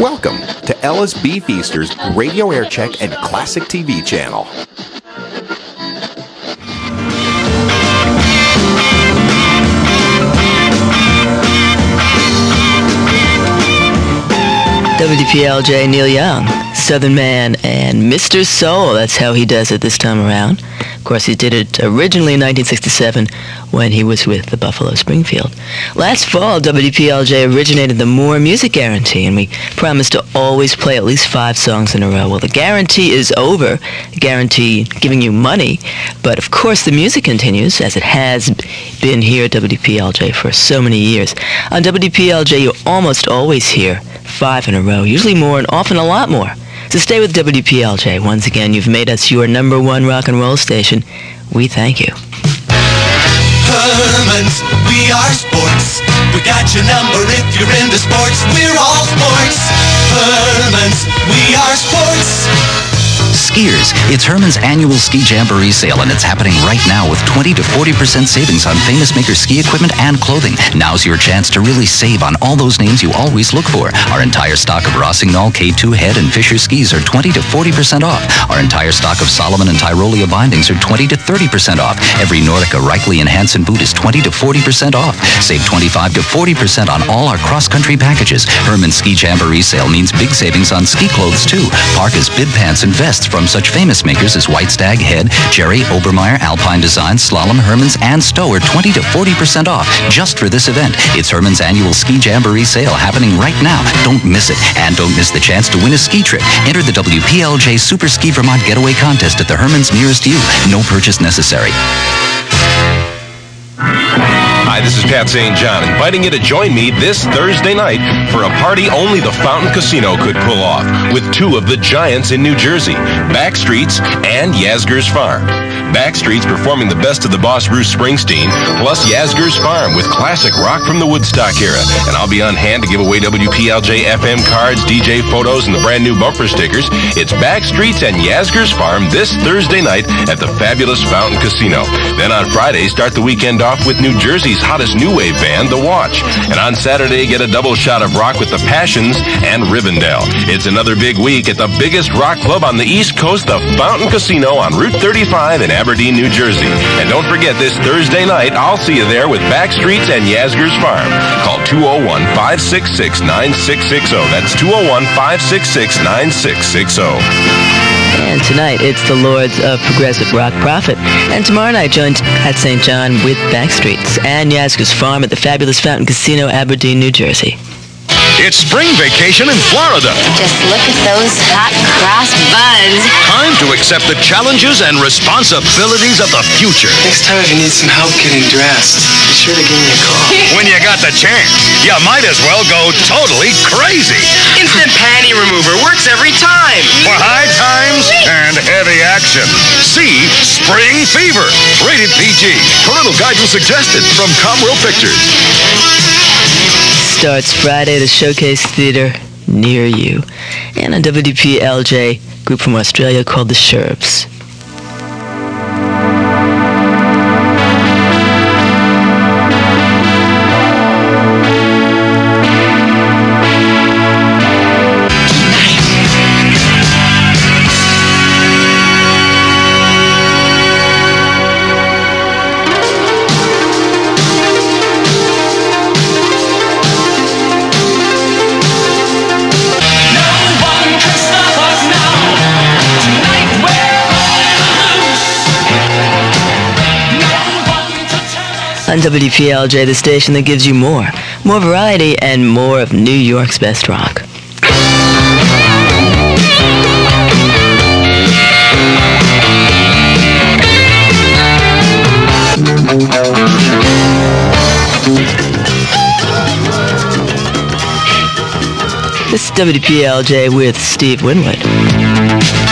Welcome to Ellis B. Feaster's Radio Air Check and Classic TV channel. WPLJ Neil Young, Southern Man, and Mr. Soul. That's how he does it this time around. Course, he did it originally in 1967 when he was with the Buffalo Springfield. Last fall, WPLJ originated the More Music Guarantee, and we promised to always play at least five songs in a row. Well, the guarantee is over, guarantee giving you money, but of course the music continues, as it has been here at WPLJ for so many years. On WPLJ, you almost always hear five in a row, usually more and often a lot more. So stay with WPLJ. Once again, you've made us your number one rock and roll station. We thank you. Herman's, we are sports. We got your number if you're into sports. We're all sports. Herman's, we are sports. Skiers, it's Herman's annual ski jamboree sale and it's happening right now with 20 to 40% savings on famous maker ski equipment and clothing. Now's your chance to really save on all those names you always look for. Our entire stock of Rossignol, K2 Head, and Fischer skis are 20 to 40% off. Our entire stock of Salomon and Tyrolia bindings are 20 to 30% off. Every Nordica, Raichle, and Hanson boot is 20 to 40% off. Save 25 to 40% on all our cross-country packages. Herman's Ski Jamboree sale means big savings on ski clothes too. Parkas, bib pants, and vests from such famous makers as White Stag, Head, Gerry, Obermeyer, Alpine Designs, Slalom, Herman's, and Stowe are 20 to 40% off just for this event. It's Herman's annual Ski Jamboree sale happening right now. Don't miss it. And don't miss the chance to win a ski trip. Enter the WPLJ Super Ski Vermont Getaway Contest at the Herman's nearest you. No purchase necessary. Hi, this is Pat St. John, inviting you to join me this Thursday night for a party only the Fountain Casino could pull off with two of the giants in New Jersey, Backstreets and Yasgur's Farm. Backstreet's performing the best of the boss Bruce Springsteen, plus Yasgur's Farm with classic rock from the Woodstock era. And I'll be on hand to give away WPLJ FM cards, DJ photos, and the brand new bumper stickers. It's Backstreets and Yasgur's Farm this Thursday night at the fabulous Fountain Casino. Then on Friday, start the weekend off with New Jersey's hottest new wave band, The Watch. And on Saturday, get a double shot of rock with The Passions and Rivendell. It's another big week at the biggest rock club on the East Coast, the Fountain Casino on Route 35 in Aberdeen, New Jersey. And don't forget this Thursday night, I'll see you there with Backstreets and Yasgur's Farm. Call 201-566-9660. That's 201-566-9660. And tonight, it's the Lords of Progressive Rock Profit. And tomorrow night, join Pat St. John with Backstreets and Yasgur's Farm at the fabulous Fountain Casino, Aberdeen, New Jersey. It's spring vacation in Florida. Just look at those hot cross. Time to accept the challenges and responsibilities of the future. Next time if you need some help getting dressed, be sure to give me a call. When you got the chance, you might as well go totally crazy. Instant panty remover works every time. For high times and heavy action. See Spring Fever. Rated PG. Parental guidance suggested from Comworld Pictures. Starts Friday at the Showcase Theatre near you. And on WPLJ, group from Australia called the Sherbs. On WPLJ, the station that gives you more. More variety and more of New York's best rock. This is WPLJ with Steve Winwood.